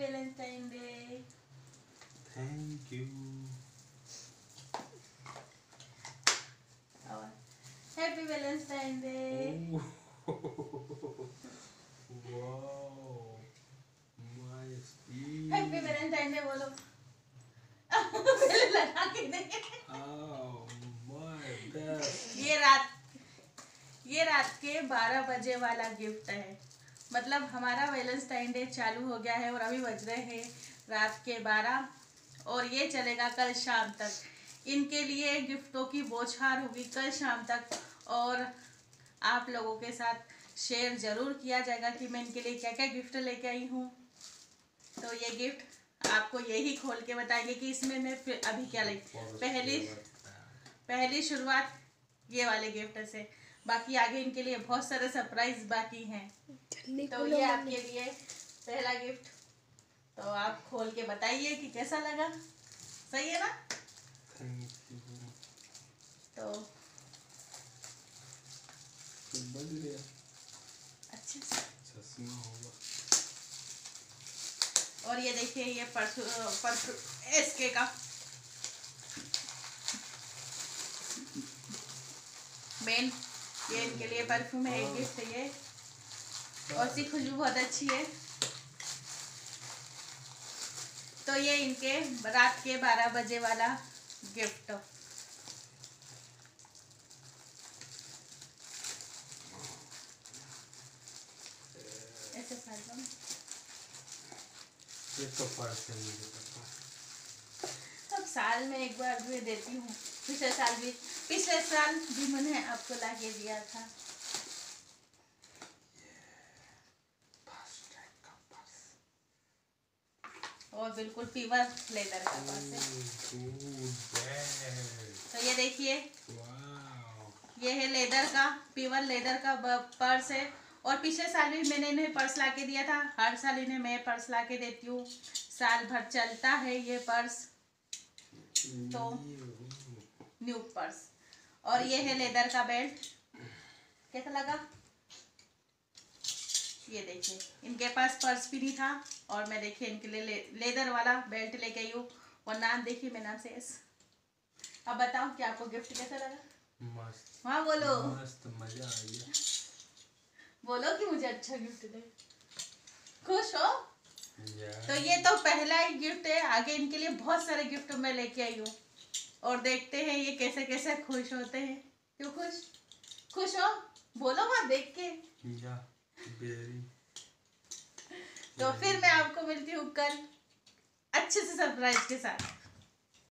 Valentine day thank you happy valentine day wow my speed happy valentine day बोलो पहले लगा के नहीं ये रात ये रात के 12 बजे वाला गिफ्ट है। मतलब हमारा वैलेंटाइन डे चालू हो गया है और अभी बज रहे हैं रात के 12 और ये चलेगा कल शाम तक। इनके लिए गिफ्टों की बौछार होगी कल शाम तक और आप लोगों के साथ शेयर ज़रूर किया जाएगा कि मैं इनके लिए क्या क्या गिफ्ट लेके आई हूँ। तो ये गिफ्ट आपको यही खोल के बताएँगे कि इसमें मैं अभी क्या लाई पहली पहली शुरुआत ये वाले गिफ्ट से। बाकी आगे इनके लिए बहुत सारे सरप्राइज़ बाकी हैं। तो ये आपके लिए पहला गिफ्ट तो आप खोल के बताइए कि कैसा लगा। सही है ना? तो अच्छे। और ये देखिए ये परसू परसू एसके का। मेन ये इनके लिए परफ्यूम है एक गिफ्ट है ये। और इसकी खुशबू बहुत अच्छी है। तो ये इनके रात के 12 बजे वाला गिफ्ट। ये तो पर्स है मुझे अब साल में एक बार भी देती हूँ। पिछले साल भी पिछले साल भी मैंने आपको ला के दिया था। और बिल्कुल पीवर लेदर का पर्स है। तो ये देखिए। ये है लेदर का पीवर लेदर का पर्स है। और पिछले साल भी मैंने इन्हें पर्स ला के दिया था। हर साल इन्हें मैं पर्स ला के देती हूँ। साल भर चलता है ये पर्स तो न्यू पर्स। और ये है लेदर का बेल्ट। कैसा लगा? ये देखिए इनके पास पर्स भी नहीं था और मैं देखिए इनके लिए ले, लेदर वाला बेल्ट लेके आई हूँ। और नाम देखिए मेरा नाम से अब बताओ कि आपको गिफ्ट कैसा लगा? मस्त। हाँ बोलो। मस्त मज़ा आ गया। बोलो कि मुझे अच्छा गिफ्ट दे। खुश हो? तो ये तो पहला ही गिफ्ट है। आगे इनके लिए बहुत सारे गिफ्ट मैं लेके आई हूँ। और देखते हैं ये कैसे कैसे खुश होते हैं। क्यों खुश? खुश हो? बोलो मत देख के। तो फिर मैं आपको मिलती हूँ कल अच्छे से सरप्राइज़ के साथ।